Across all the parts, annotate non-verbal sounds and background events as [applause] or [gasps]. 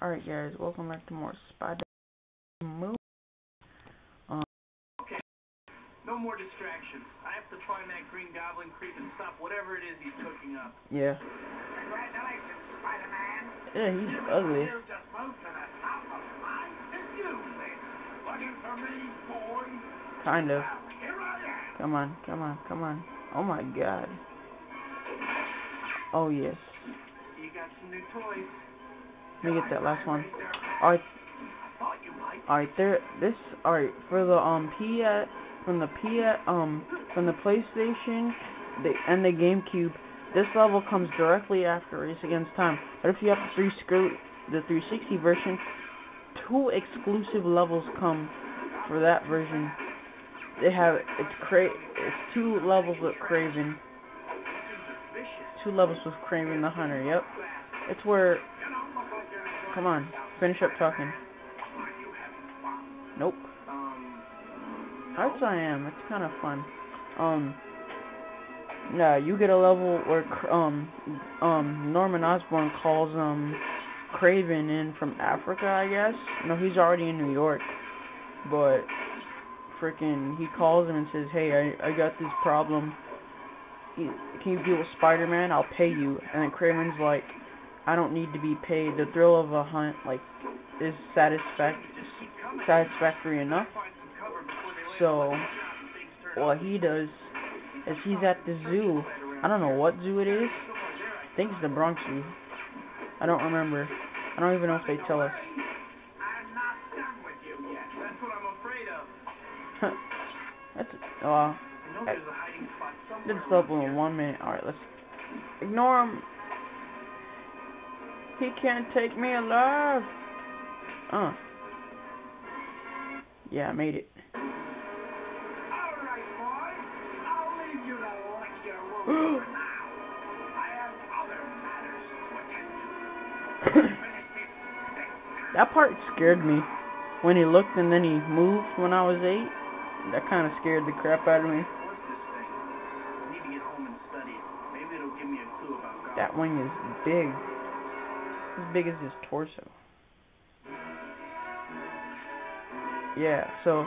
Alright guys, welcome back to more Spider Move. Um, Okay. No more distractions. I have to find that green goblin creep and stop whatever it is he's cooking up. yeah. Congratulations, Spider-Man. Yeah, he's ugly. You just moved to the top of my achievement. Looking for me, boy? Kind of. Well, here I am. Come on, come on, come on. Oh my god. Oh yes. You got some new toys. Let me get that last one. Alright, alright, there, this, alright, for the, um, P from the P um, from the PlayStation, the, and the GameCube, this level comes directly after Race Against Time. But if you have the three the 360 version, two exclusive levels come for that version. They have, it's cra, it's two levels with Kraven. Two levels with Kraven the Hunter, yep. It's where, come on, finish up talking. Nope. Yes, I am. It's kind of fun. Um, yeah, you get a level where um um Norman Osborn calls um Kraven in from Africa, I guess. No, he's already in New York, but freaking he calls him and says, "Hey, I I got this problem. Can you deal with Spider-Man? I'll pay you." And then Kraven's like, "I don't need to be paid. The thrill of a hunt like is satisfac satisfactory enough." So what he does is he's at the zoo. I don't know what zoo it is. I think it's the Bronx Zoo. I don't remember. I don't even know if they tell us. I'm not done with you yet. That's what I'm afraid of. That's uh I know there's a hiding spot somewhere. did this level in one minute. Alright, let's ignore him. He can't take me alive. Uh. Yeah, I made it. All right, boy. I'll leave you to lick your wounds [coughs] for now. I have other matters to attend to. Finish this thing. That part scared me. When he looked and then he moved when I was eight. That kind of scared the crap out of me. What's this thing? I need to get home and study it. Maybe it'll give me a clue about goblins. That wing is big. As big as his torso. Yeah, so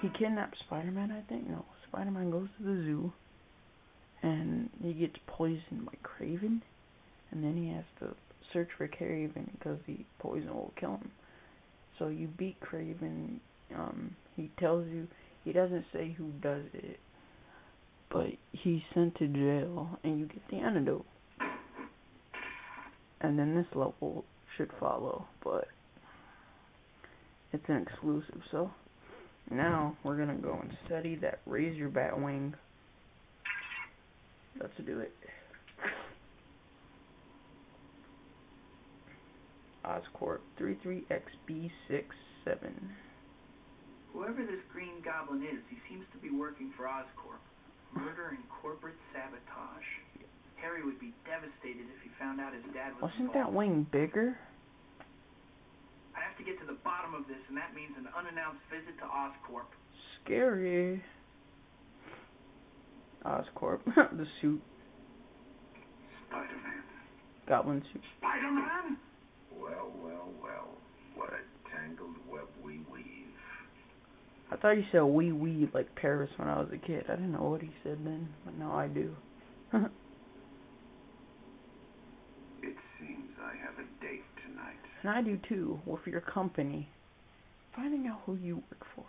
he kidnaps Spider-Man, I think. No, Spider-Man goes to the zoo and he gets poisoned by Kraven, and then he has to search for Kraven because the poison will kill him. So you beat Kraven. Um, he tells you he doesn't say who does it, but he's sent to jail, and you get the antidote. And then this level should follow, but it's an exclusive. So now we're gonna go and study that Razorbat wing. Let's do it. Oscorp 33XB67. Whoever this green goblin is, he seems to be working for Oscorp. Murder and corporate sabotage. Harry would be devastated if he found out his dad was Wasn't that wing bigger? I have to get to the bottom of this, and that means an unannounced visit to Oscorp. Scary. Oscorp, [laughs] the suit, Spider-Man. goblin suit. Spider-Man? Well, well, well. What a tangled web we weave. I thought you said wee wee like Paris when I was a kid. I didn't know what he said then, but now I do. [laughs] It seems I have a date tonight. And I do too, with your company. Finding out who you work for.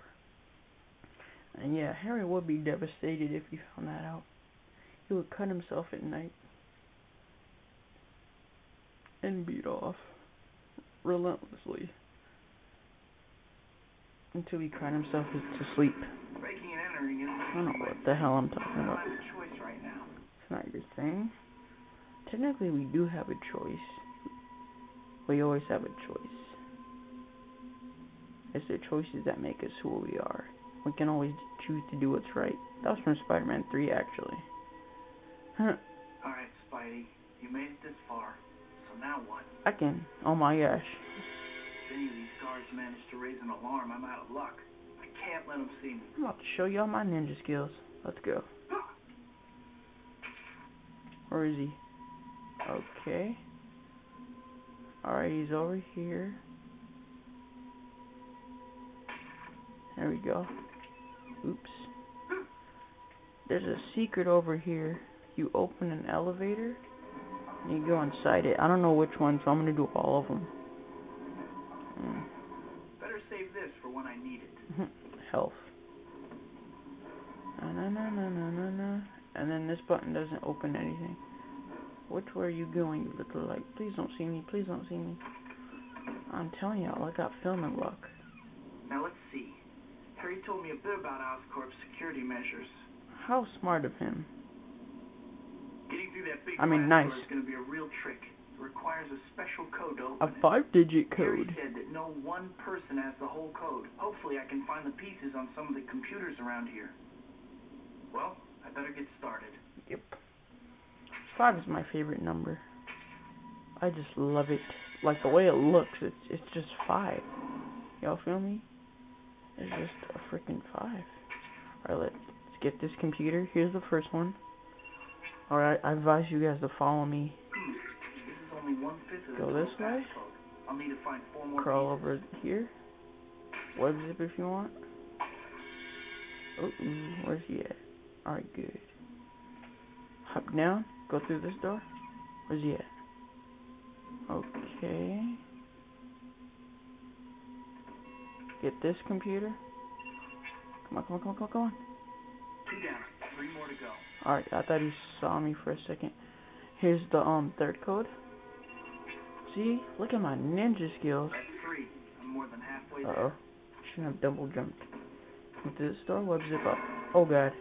And yeah, Harry would be devastated if he found that out. He would cut himself at night. And beat off. Relentlessly. Until he cried himself to sleep. Breaking and entering I don't know what the hell I'm talking about. a choice right now. It's not your thing. Technically, we do have a choice. We always have a choice. It's the choices that make us who we are. We can always choose to do what's right. That was from Spider-Man 3, actually. [laughs] Huh. Alright, Spidey. You made it this far. So now what? I can. Oh my gosh. If any of these guards manage to raise an alarm, I'm out of luck. I can't let them see me. I'm about to show you all my ninja skills. Let's go. [gasps] Where is he? Okay. Alright, he's over here. There we go. Oops. There's a secret over here. You open an elevator, and you go inside it. I don't know which one, so I'm gonna do all of them. Mm. Better save this for when I need it. [laughs] Health. Na na na na na na na. And then this button doesn't open anything. Which way are you going, you little light? Please don't see me. Please don't see me. I'm telling y'all, I got filming luck. Now let's see. Harry told me a bit about Oscorp's security measures. How smart of him. Getting through that big I mean, nice. is going to be a real trick. It requires a special code to A open it. five-digit code. Harry said that no one person has the whole code. Hopefully I can find the pieces on some of the computers around here. Well, I better get started. Yep. Five is my favorite number. I just love it. Like the way it looks, it's it's just five. Y'all feel me? It's just a freaking five. Alright, let's get this computer. Here's the first one. Alright, I advise you guys to follow me. Go this way? Crawl over here. Web zip if you want. Oh, where's he at? Alright, good. Hop down. Go through this door. Where's he at? Okay. Get this computer. Come on, come on, come on, come on, come on. Two down. Three more to go. Alright, I thought he saw me for a second. Here's the um third code. See? Look at my ninja skills. I'm more than halfway Uh oh. Shouldn't have double jumped. Into this door, web zip up. Oh god.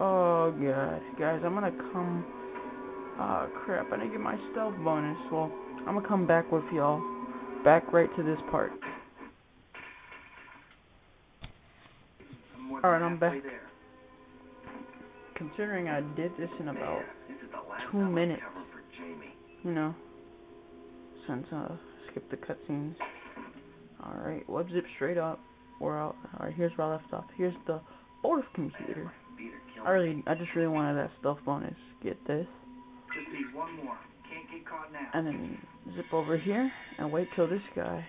Oh god. Guys, I'm gonna come Oh crap, I didn't get my stealth bonus. Well, I'm gonna come back with y'all. Back right to this part. Than Alright, I'm back. there. Considering I did this in about This is the last two minutes. cover for Jamie. you know, since uh, skip the cutscenes. Alright, web zip straight up. We're out. Alright, here's where I left off. Here's the fourth computer. Beat or kill I really, I just really wanted that stealth bonus. Get this, Just need one more. Can't get caught now. and then zip over here and wait till this guy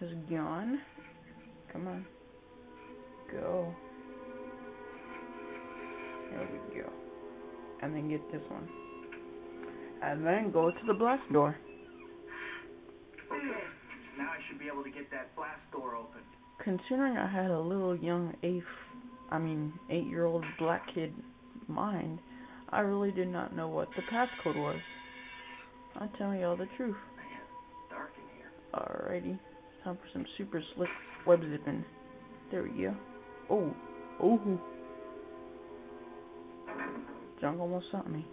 is gone. Come on, go. There we go. And then get this one. And then go to the blast door. Okay. Now I should be able to get that blast door open. considering I had a little young eighth, I mean eight-year-old black kid mind, I really did not know what the passcode was. I'm telling y'all the truth. Man, dark in here. Alrighty, time for some super slick web zipping. There we go. Oh, oh, junk almost shot me.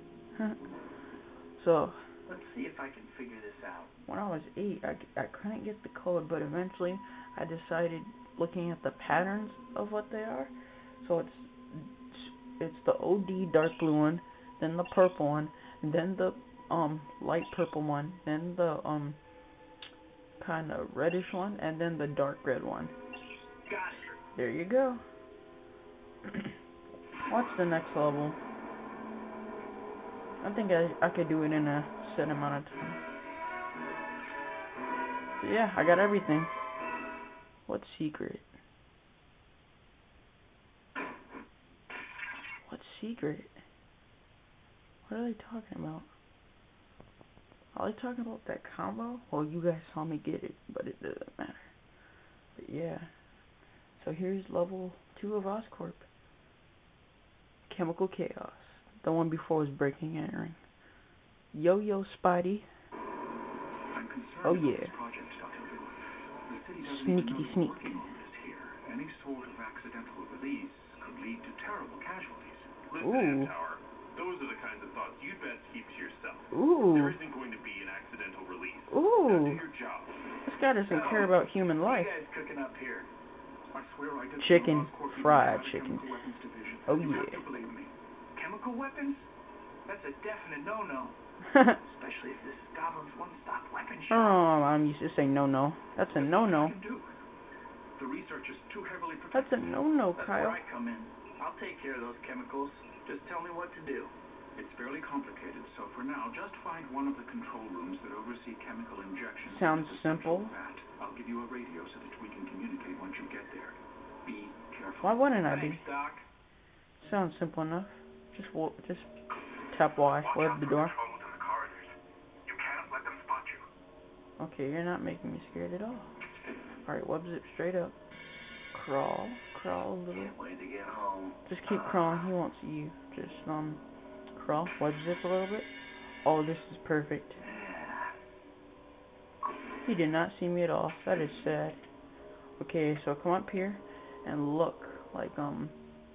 so Let's see if I can figure this out. when I was eight, I, I couldn't get the code, but eventually I decided, looking at the patterns of what they are, so it's it's the OD dark blue one, then the purple one, then the um light purple one, then the um kind of reddish one, and then the dark red one. There you go. [clears throat] What's the next level? I think I I could do it in a set amount of time. So yeah, I got everything. What secret? What secret? What are they talking about? Are they talking about that combo? Well, you guys saw me get it, but it doesn't matter. But yeah. So here's level 2 of Oscorp. Chemical Chaos. The one before was Breaking and Entering. Yo-Yo Spidey. I'm Oh, yeah. Sneaky sneak. Any sort of accidental release could lead to terrible casualties. Listen, Ooh. Tower. Those are the kinds of thoughts you'd best keep to yourself. Ooh. There isn't going to be an accidental release. Now do your job. This guy doesn't care about human life. you guys cooking up here? I swear I didn't Chicken, know Oscorp even fried chicken. chemical weapons division. Oh, you have yeah. to believe me. Chemical weapons? That's a definite no-no. [laughs] Especially if this is Goblin's one-stop weapon shop. oh, I'm used to say no no. That's a no no. What can do? The research is too heavily That's a no no, That's Kyle. Where I come in. I'll take care of those chemicals. Just tell me what to do. It's fairly complicated, so for now, just find one of the control rooms that oversee chemical injections. Sounds into the central simple. vat. I'll give you a radio so that we can communicate once you get there. Be careful. Why wouldn't I be? Thanks, Doc. Sounds simple enough. Just just tap Y, web the door. Controls in the corridors. You can't let them spot you. Okay, you're not making me scared at all. Alright, web zip straight up. Crawl, crawl a little. Can't wait to get home. Just keep crawling, he won't you. Just, um, crawl, web zip a little bit. Oh, this is perfect. He did not see me at all. That is sad. Okay, so come up here and look. Like, um,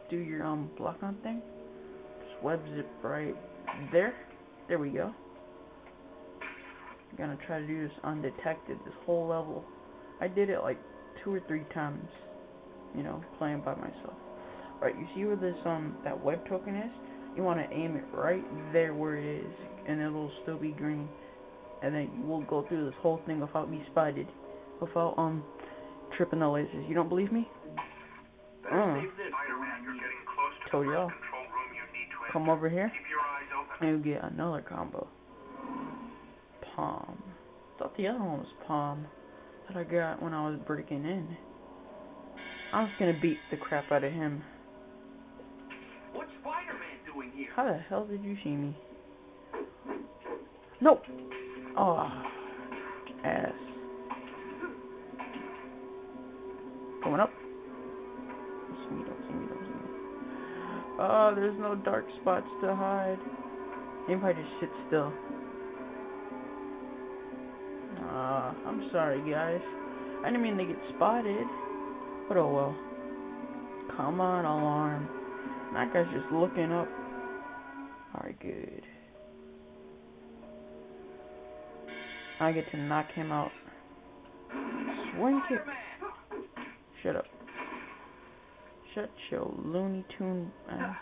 do your, um, block on thing. Just web zip right there. There we go. I'm gonna try to do this undetected, this whole level. I did it like two or three times, you know, playing by myself. Right, you see where this, um, that web token is? You wanna aim it right there where it is, and it'll still be green. And then we'll go through this whole thing without me spotted, without, um, tripping the lasers. You don't believe me? Better save this for when I Spider-Man, you're it. getting close to Told y'all. first control room you need to Come over here. Keep your eyes open. and you get another combo. Palm. Thought the other one was palm that I got when I was breaking in. I was gonna beat the crap out of him. What's Spider-Man doing here? How the hell did you see me? Nope. Oh, ass. Going up. Don't see me, don't see me, don't see me. Oh, there's no dark spots to hide. I just sit still. Uh, I'm sorry, guys. I didn't mean to get spotted. But oh well. Come on, alarm. That guy's just looking up. Alright, good. I get to knock him out. Swing kick. Shut up. Shut your Looney Tune ass.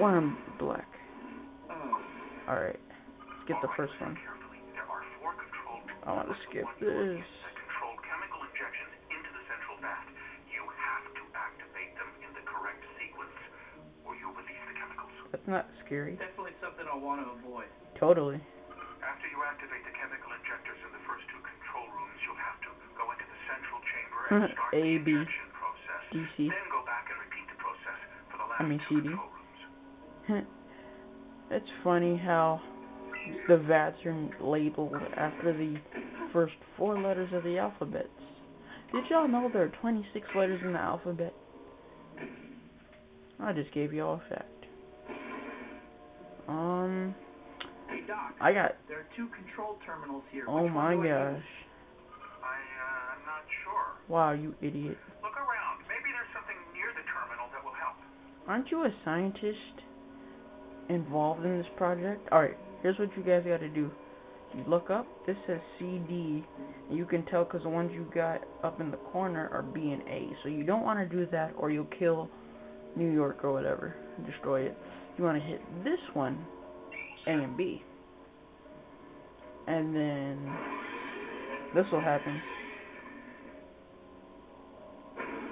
Worm black. Alright. Let's get the first one. I want to skip this. That's not scary. Definitely something I'll want to avoid. Totally. After you activate the chemical injectors in the first two control rooms, you'll have to go into the central chamber and [laughs] start A, the B, injection process. DC. Then go back and repeat the process for the last I mean two CD. control rooms. [laughs] it's funny how the VATs are labeled after the first four letters of the alphabet. Did y'all know there are 26 letters in the alphabet? I just gave y'all a fact. Um, Hey, Doc. I got. There are two control terminals here. Oh Which my do I use? gosh. I, uh, I'm not sure. Wow, you idiot. Look around. Maybe there's something near the terminal that will help. Aren't you a scientist involved in this project? Alright, here's what you guys gotta do. You look up, this says CD, and you can tell because the ones you got up in the corner are B and A. So you don't want to do that or you'll kill New York or whatever, destroy it. You want to hit this one, A and B. And then this will happen.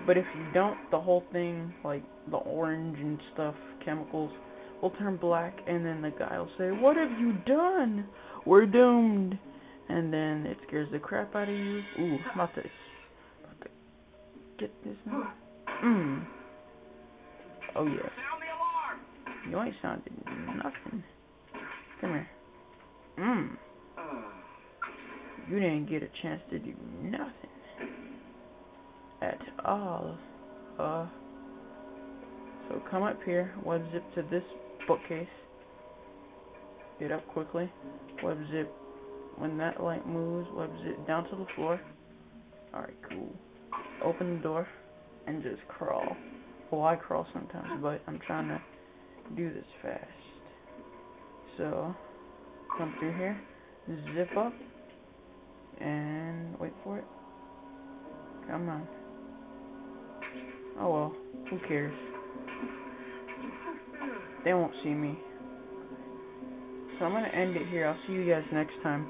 But if you don't, the whole thing, like the orange and stuff, chemicals, will turn black, and then the guy will say, What have you done? We're doomed. And then it scares the crap out of you. Ooh, about to get this now. Mmm. Oh, yeah. Sound the alarm! You ain't sounded nothing. Come here. Mmm. You didn't get a chance to do nothing. At all. Uh. So come up here, web zip to this bookcase. Get up quickly. Web zip. When that light moves, web zip down to the floor. Alright, cool. Open the door and just crawl. Well, I crawl sometimes, but I'm trying to do this fast. So, come through here, zip up, and wait for it. Come on. Oh well, who cares? They won't see me. So I'm gonna end it here. I'll see you guys next time.